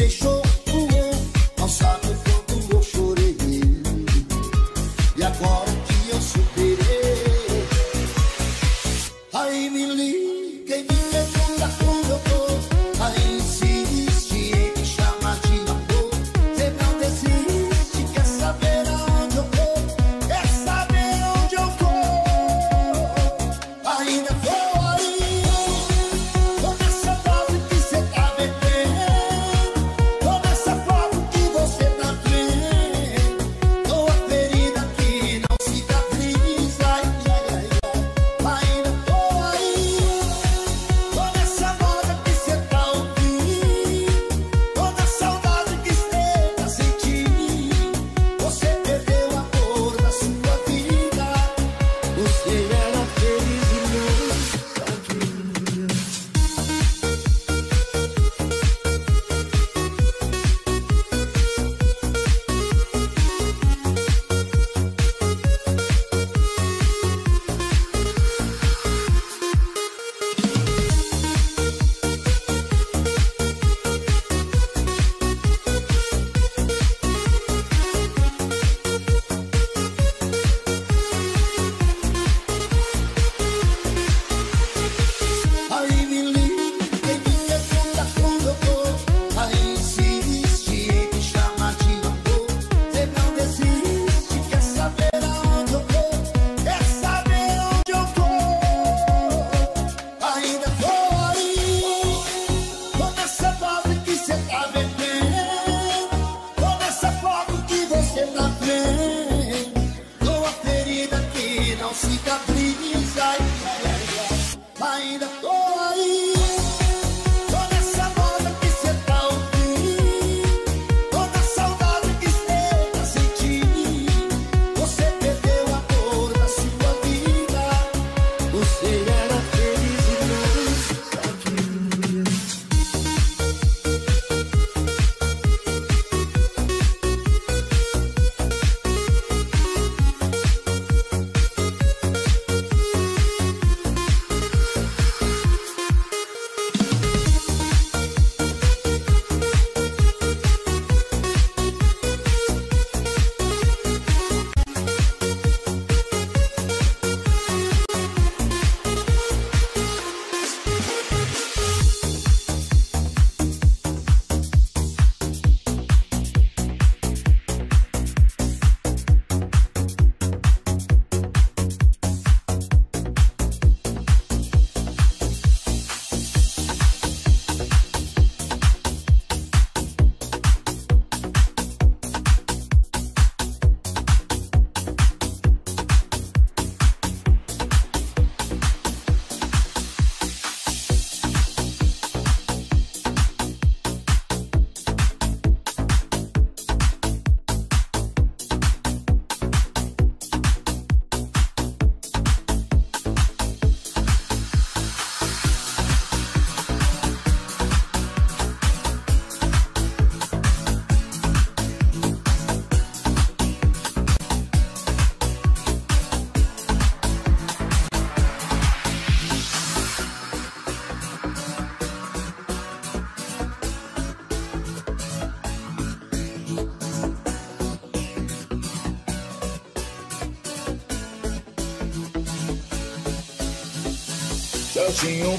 des choses.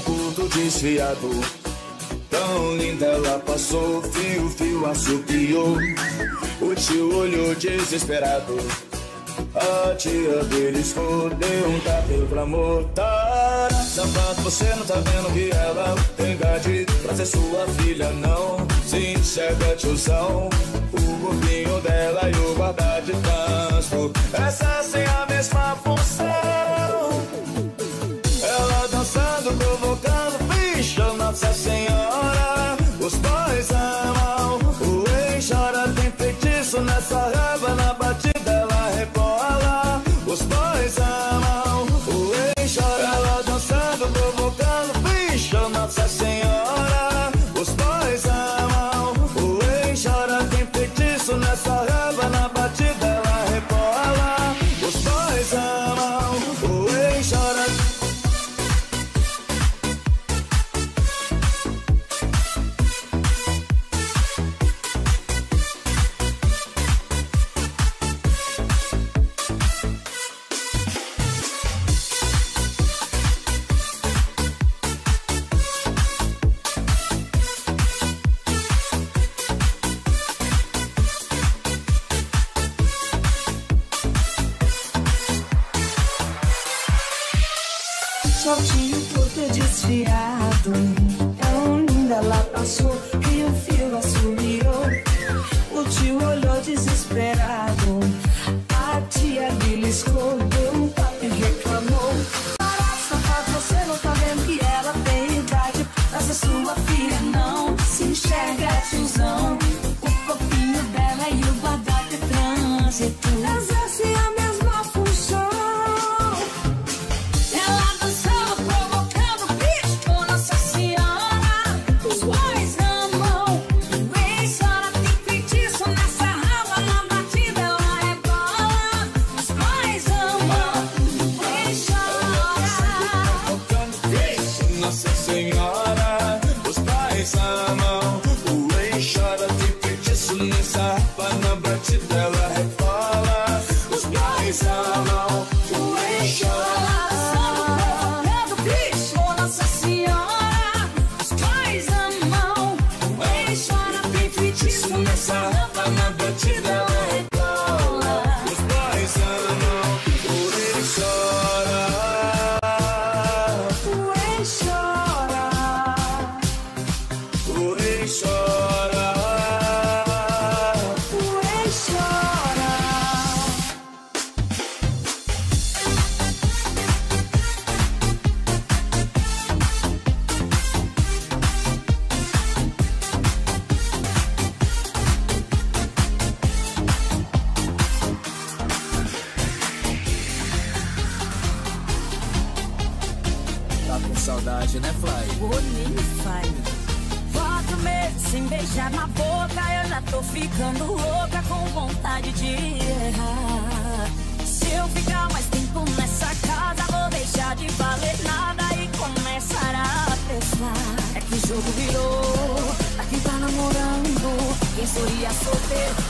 culto desfiado. Tão linda ela passou, fio, fio assobiou. O tio olhou desesperado. A tia dele escondeu um cabelo pra mortar. Tara, safado, você não tá vendo que ela tem idade pra ser sua filha, não. Se enxerga, tiozão. O corpinho dela e o guarda de trânsito. Essa sem a mesma função. de errar. Se eu ficar mais tempo nessa casa, vou deixar de valer nada e começar a pensar. É que o jogo virou, aqui tá namorando. Quem sorria solteiro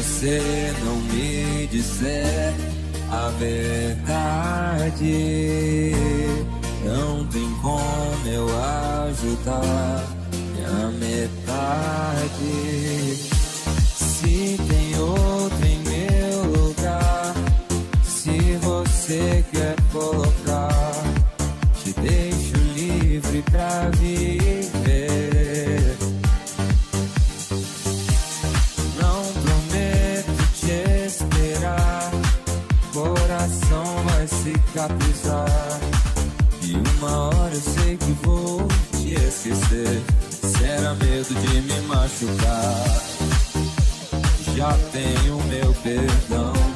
você não me disser a verdade, não tem como eu ajudar minha metade. esquecer Se era medo de me machucar. Já tenho meu perdão.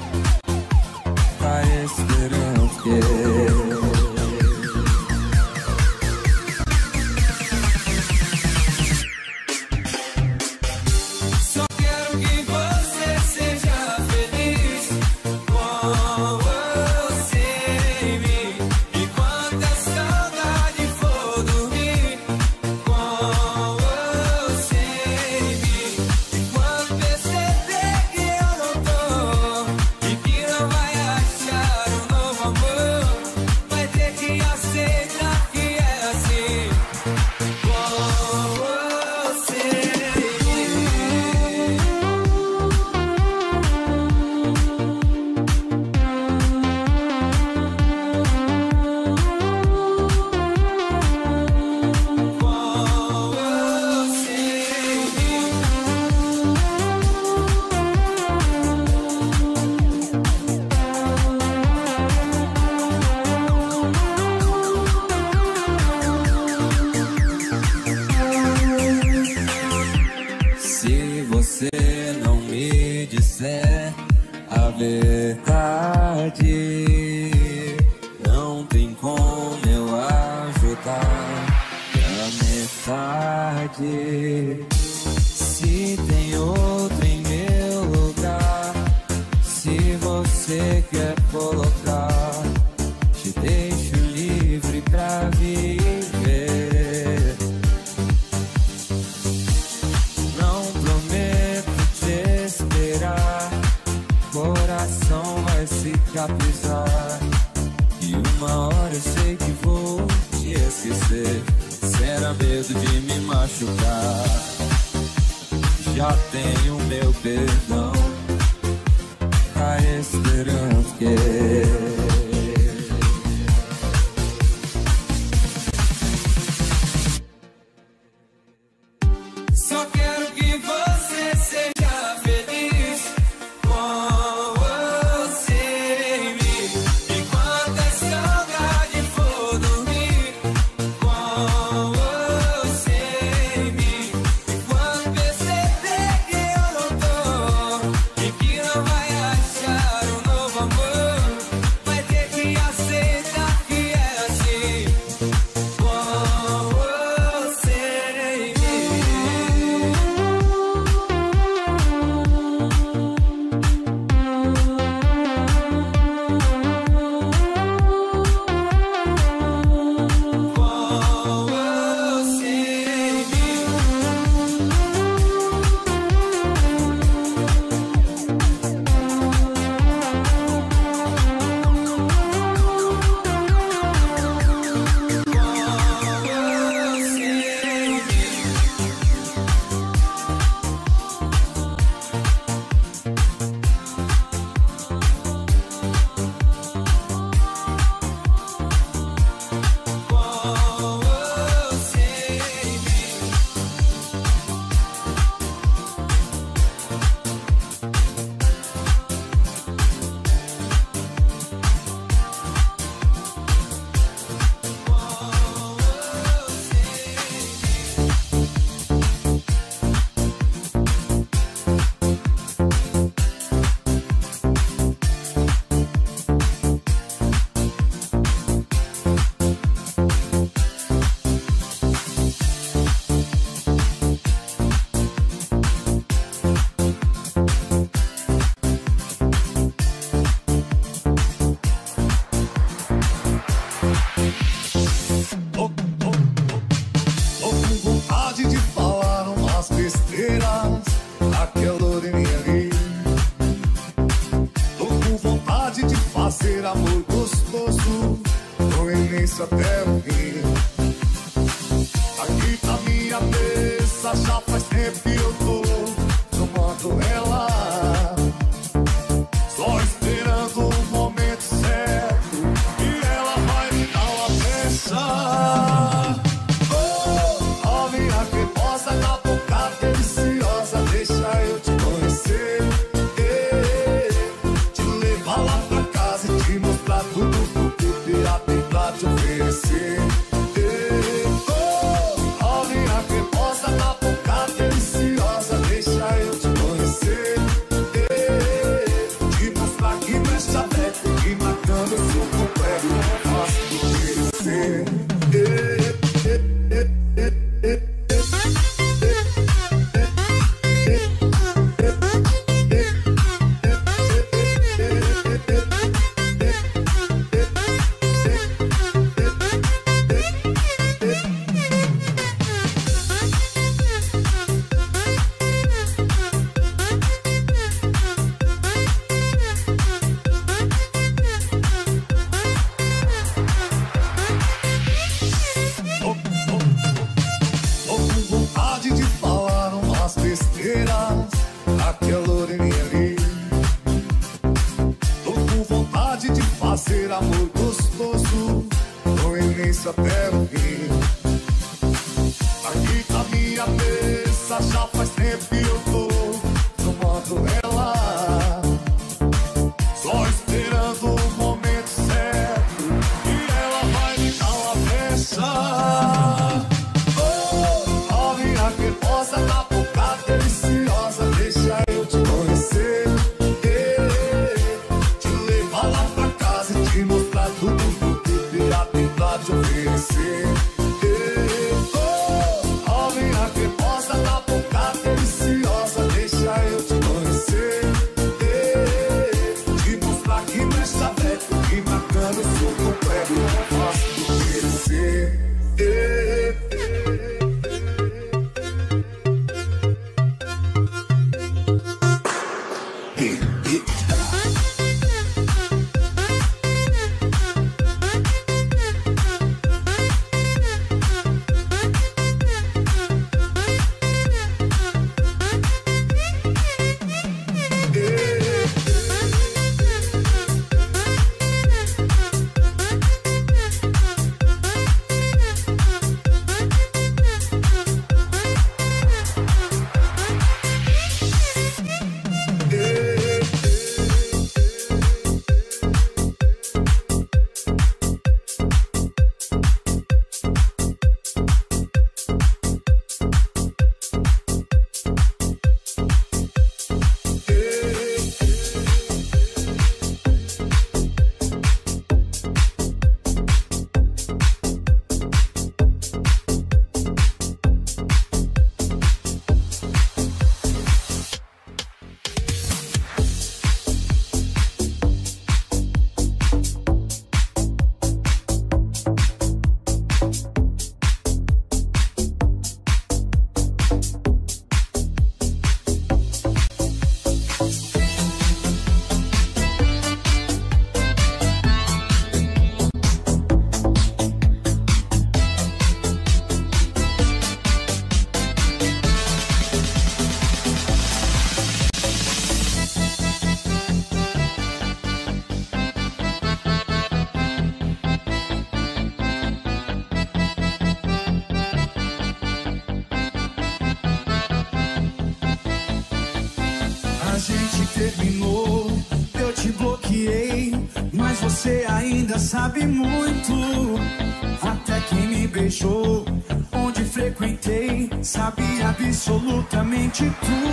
çıktı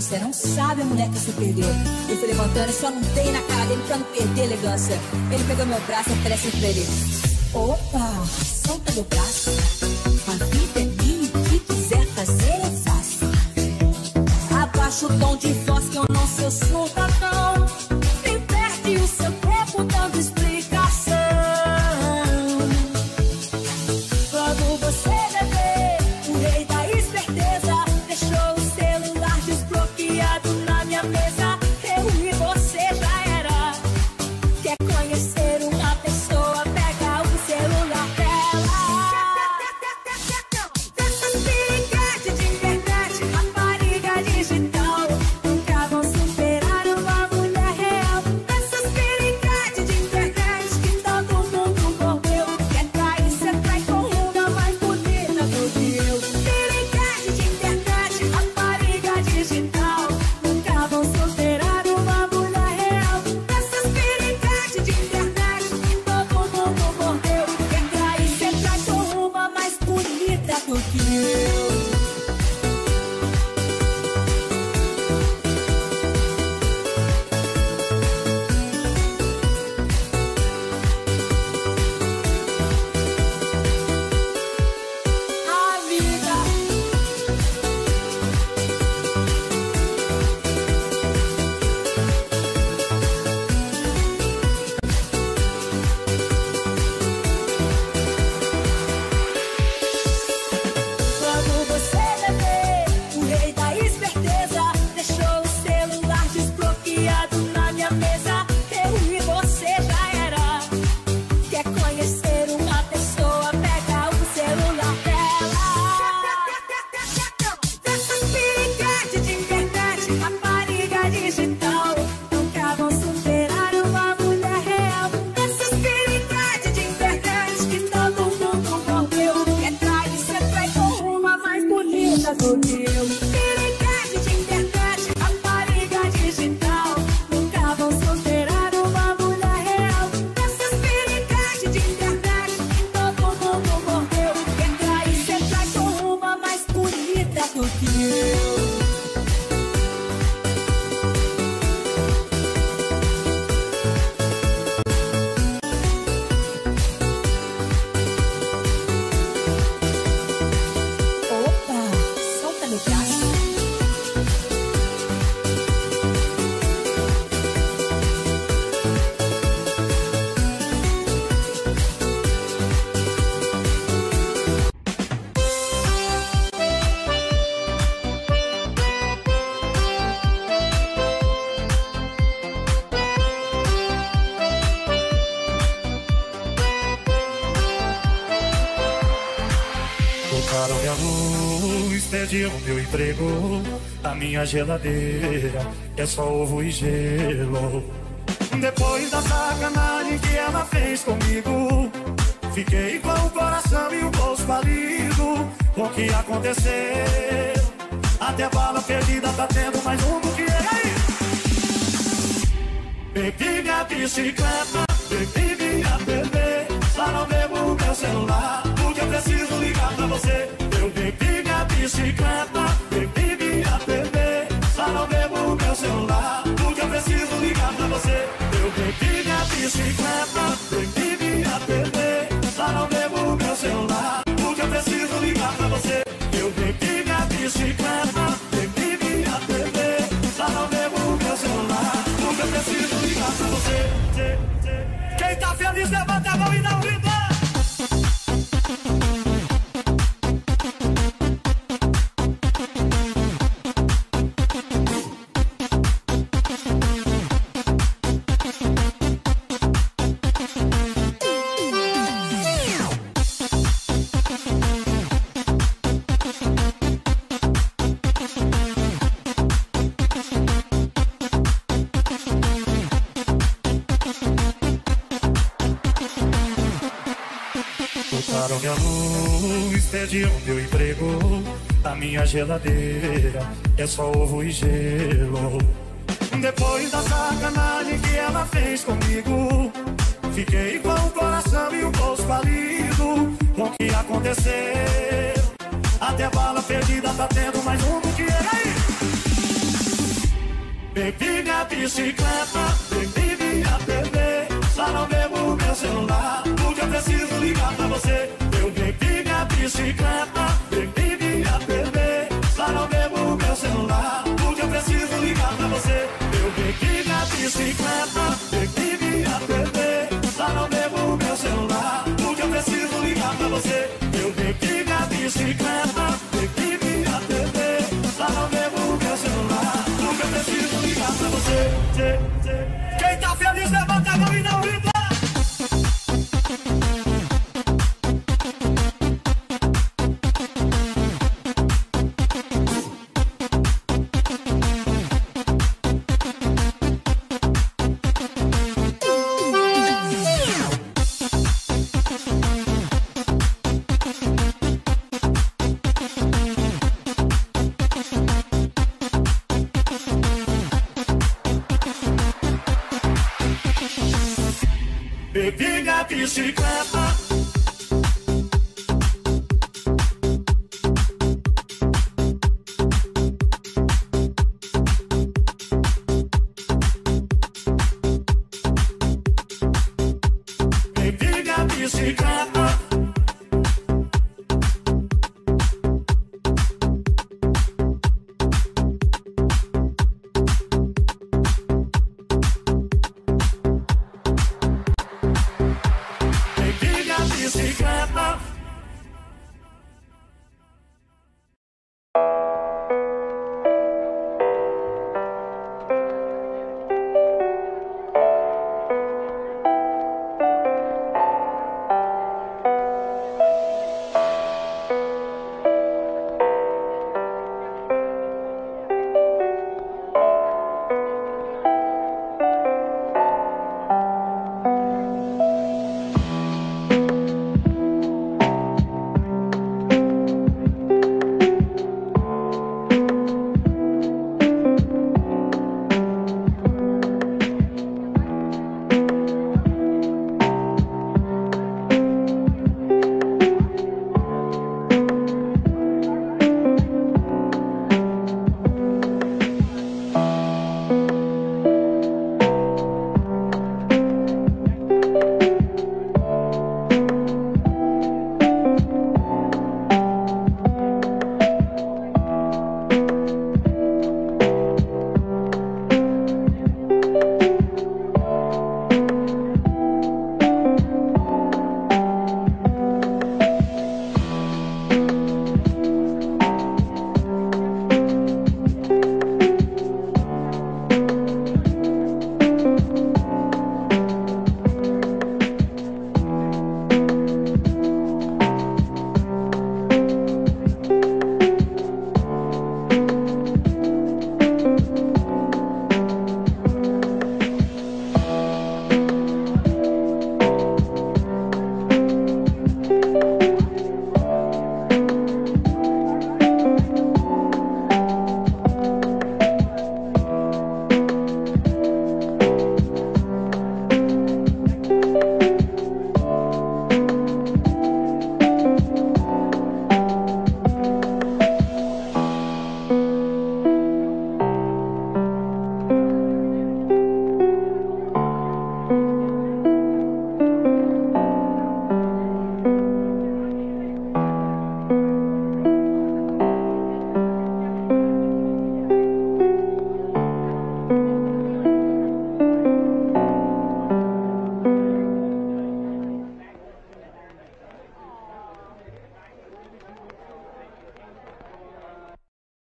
Você não sabe a mulher é que você perdeu. Eu fui levantando e só não dei na cara dele pra não perder elegância. Ele pegou meu braço e oferece pra ele. Oh, a minha geladeira é só ovo e gelo. Depois da sacanagem que ela fez comigo, fiquei com o coração e o bolso falido. O que aconteceu? Até bala perdida tá tendo mais um do que aí. Bebi minha bicicleta, bebi minha bebê, só não bebo meu celular, porque eu preciso ligar pra você. Eu bebi minha bicicleta, porque eu preciso ligar pra você. Eu bebi minha bicicleta, bebi minha bebê, só não bebo meu celular, porque eu preciso ligar pra você. Eu bebi minha bicicleta, bebi minha bebê, só não bebo meu celular, porque eu preciso ligar pra você. Quem tá feliz, levanta a mão e dá um perdi o meu emprego, a minha geladeira é só ovo e gelo. Depois da sacanagem que ela fez comigo, fiquei com o coração e o bolso falido. O que aconteceu? Até bala perdida tá tendo mais um do que aí. Bebi minha bicicleta, bebi minha bebê, só não bebo meu celular, porque eu preciso ligar pra você. Eu bebi minha bicicleta, bebi minha bebê, só não bebo meu celular, porque eu preciso ligar pra você. Eu bebi minha bicicleta, bebi minha bebê, só não bebo meu celular, porque eu preciso ligar pra você. Eu bebi minha bicicleta, bebi minha bebê, só não bebo meu celular, porque eu preciso ligar pra você. Quem tá feliz, levanta a mão e dá um